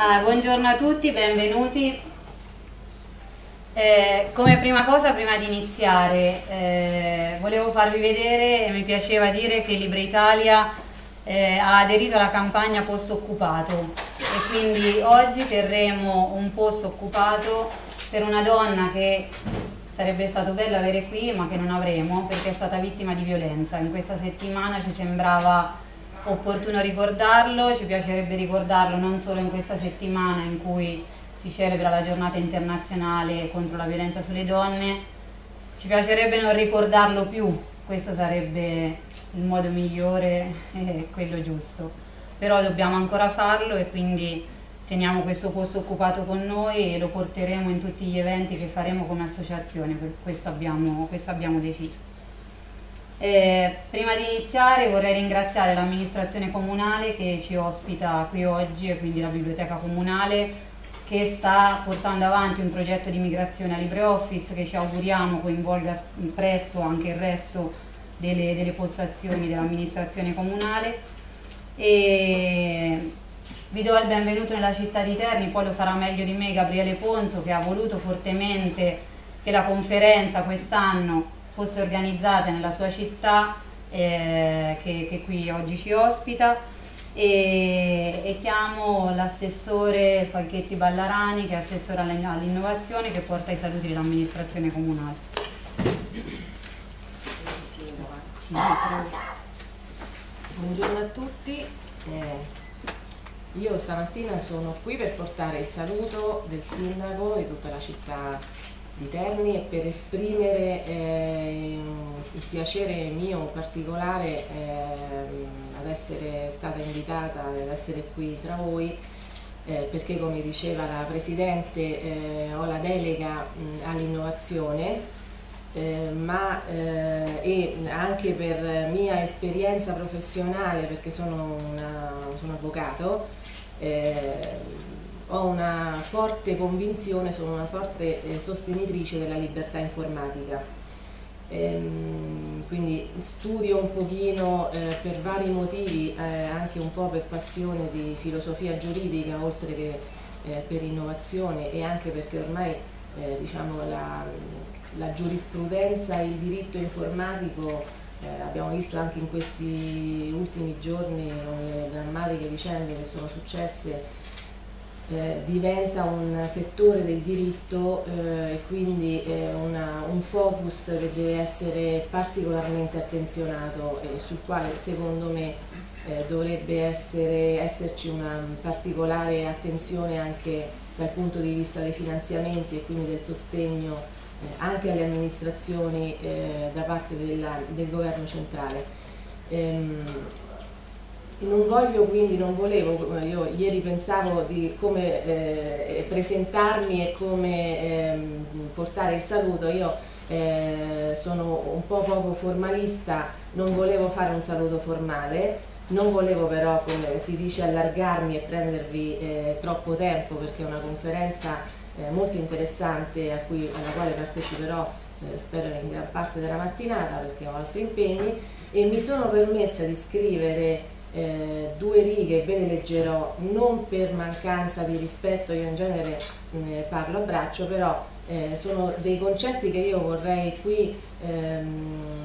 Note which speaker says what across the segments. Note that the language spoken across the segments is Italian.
Speaker 1: Ah, buongiorno a tutti, benvenuti. Eh, come prima cosa, prima di iniziare, eh, volevo farvi vedere e mi piaceva dire che Libre Italia eh, ha aderito alla campagna posto occupato e quindi oggi terremo un posto occupato per una donna che sarebbe stato bello avere qui ma che non avremo perché è stata vittima di violenza. In questa settimana ci sembrava opportuno ricordarlo, ci piacerebbe ricordarlo non solo in questa settimana in cui si celebra la giornata internazionale contro la violenza sulle donne, ci piacerebbe non ricordarlo più, questo sarebbe il modo migliore e quello giusto, però dobbiamo ancora farlo e quindi teniamo questo posto occupato con noi e lo porteremo in tutti gli eventi che faremo come associazione, questo abbiamo, questo abbiamo deciso. Eh, prima di iniziare vorrei ringraziare l'amministrazione comunale che ci ospita qui oggi e quindi la biblioteca comunale che sta portando avanti un progetto di migrazione a LibreOffice che ci auguriamo coinvolga presto anche il resto delle, delle postazioni dell'amministrazione comunale. E vi do il benvenuto nella città di Terni, poi lo farà meglio di me Gabriele Ponzo che ha voluto fortemente che la conferenza quest'anno fosse organizzata nella sua città eh, che, che, qui oggi ci ospita e, e chiamo l'assessore Falchetti Ballarani che è assessore all'innovazione che porta i saluti dell'amministrazione comunale.
Speaker 2: Buongiorno a tutti, eh, io stamattina sono qui per portare il saluto del sindaco di tutta la città di Terni e per esprimere eh, il piacere mio particolare eh, ad essere stata invitata, ad essere qui tra voi eh, perché come diceva la Presidente eh, ho la delega all'innovazione eh, ma eh, e anche per mia esperienza professionale perché sono, una, sono avvocato ho una forte convinzione, sono una forte eh, sostenitrice della libertà informatica. Ehm, quindi studio un pochino eh, per vari motivi, eh, anche un po' per passione di filosofia giuridica oltre che eh, per innovazione e anche perché ormai eh, diciamo, la, la, giurisprudenza e il diritto informatico eh, abbiamo visto anche in questi ultimi giorni le drammatiche vicende che sono successe eh, diventa un settore del diritto eh, e quindi eh, una, un focus che deve essere particolarmente attenzionato e sul quale secondo me eh, dovrebbe essere, esserci una particolare attenzione anche dal punto di vista dei finanziamenti e quindi del sostegno eh, anche alle amministrazioni da parte della, del governo centrale. Ehm, non voglio quindi, non volevo, io ieri pensavo di come eh, presentarmi e come eh, portare il saluto, io eh, sono un po' poco formalista, non volevo fare un saluto formale, non volevo però, come si dice, allargarmi e prendervi eh, troppo tempo perché è una conferenza eh, molto interessante cui, alla quale parteciperò eh, spero in gran parte della mattinata perché ho altri impegni e mi sono permessa di scrivere eh, due righe ve le leggerò non per mancanza di rispetto, io in genere eh, parlo a braccio, però eh, sono dei concetti che io vorrei qui ehm,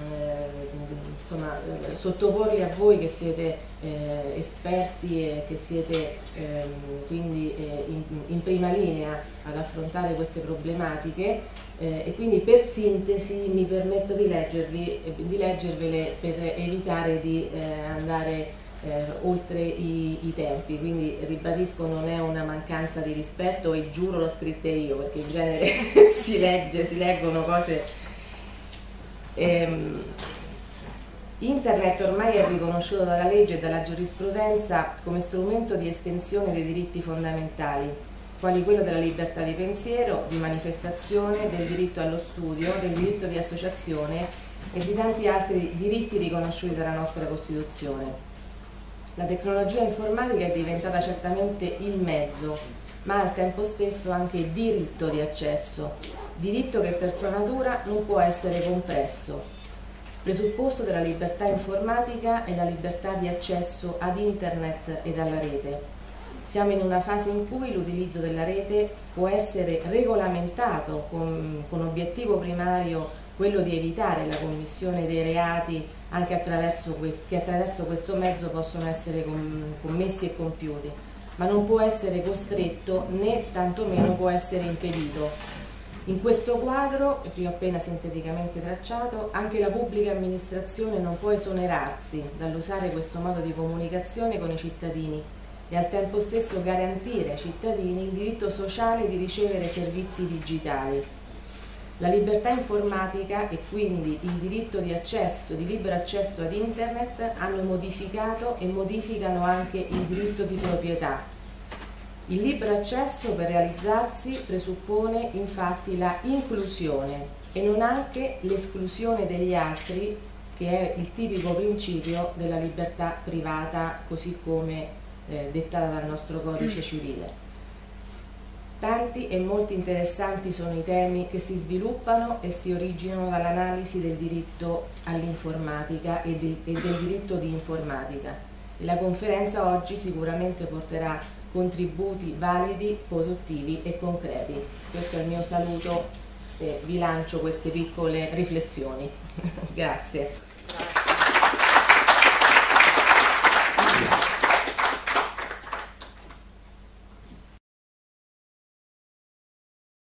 Speaker 2: insomma, eh, sottoporli a voi che siete eh, esperti e che siete ehm, quindi eh, in, in, prima linea ad affrontare queste problematiche e quindi per sintesi mi permetto di, leggervi, di leggervele per evitare di andare eh, oltre i, i, tempi, quindi ribadisco non è una mancanza di rispetto e giuro l'ho scritta io perché in genere si legge, si leggono cose... Ehm, Internet ormai è riconosciuto dalla legge e dalla giurisprudenza come strumento di estensione dei diritti fondamentali, quali quello della libertà di pensiero, di manifestazione, del diritto allo studio, del diritto di associazione e di tanti altri diritti riconosciuti dalla nostra Costituzione. La tecnologia informatica è diventata certamente il mezzo, ma al tempo stesso anche diritto di accesso, diritto che per sua natura non può essere compresso. Presupposto della libertà informatica è la libertà di accesso ad internet ed alla rete. Siamo in una fase in cui l'utilizzo della rete può essere regolamentato con, con obiettivo primario quello di evitare la commissione dei reati anche attraverso che attraverso questo mezzo possono essere commessi e compiuti, ma non può essere costretto né tantomeno può essere impedito. In questo quadro, che ho appena sinteticamente tracciato, anche la pubblica amministrazione non può esonerarsi dall'usare questo modo di comunicazione con i cittadini e al tempo stesso garantire ai cittadini il diritto sociale di ricevere servizi digitali la libertà informatica e quindi il diritto di accesso, di libero accesso ad internet hanno modificato e modificano anche il diritto di proprietà. Il libero accesso per realizzarsi presuppone infatti la inclusione e non anche l'esclusione degli altri che è il tipico principio della libertà privata così come eh, dettata dal nostro codice civile. Tanti e molti interessanti sono i temi che si sviluppano e si originano dall'analisi del diritto all'informatica e, e, del diritto di informatica. E la conferenza oggi sicuramente porterà contributi validi, produttivi e concreti. Questo è il mio saluto e vi lancio queste piccole riflessioni. Grazie.